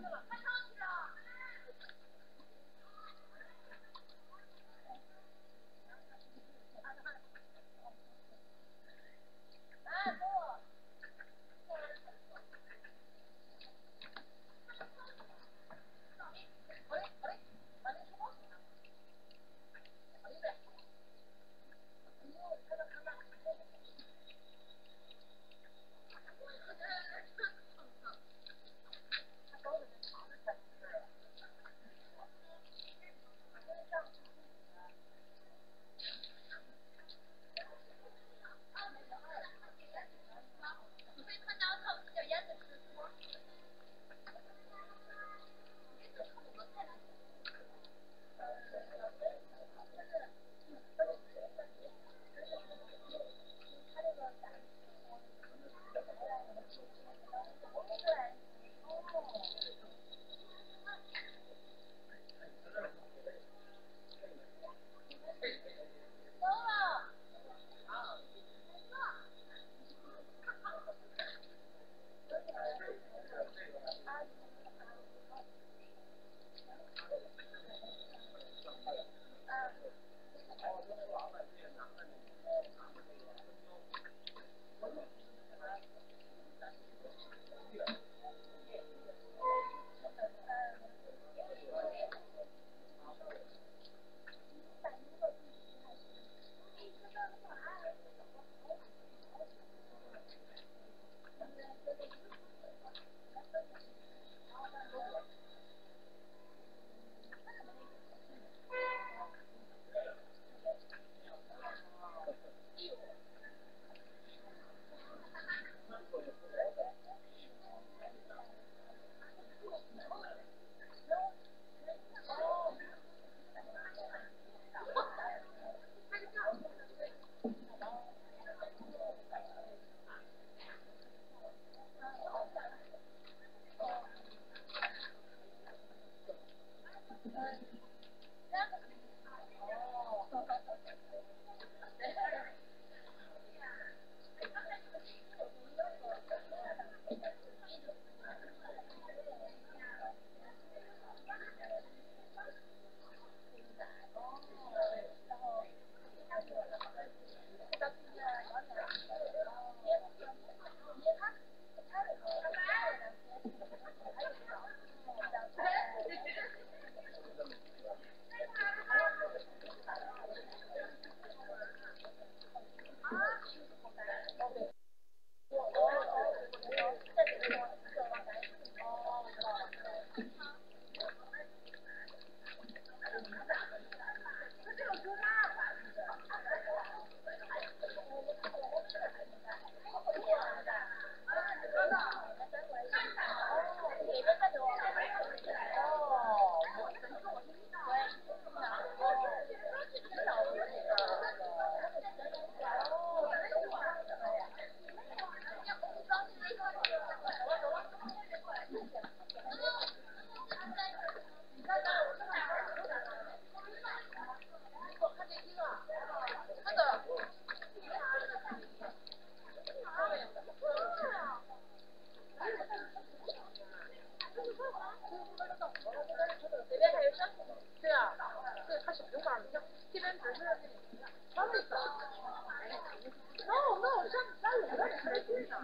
了，快上！tin 一般只是他们走。那我那我上三楼才去呢。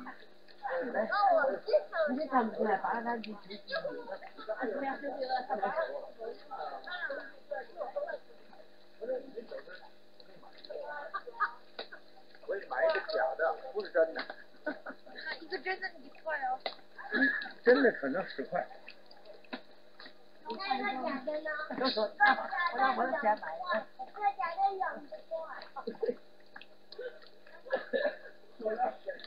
你这看不出来，把那单。我买一个假的，不是真的。一个真的，一块哦。真的可能十块。那个假的呢？那我的，那假的养不活。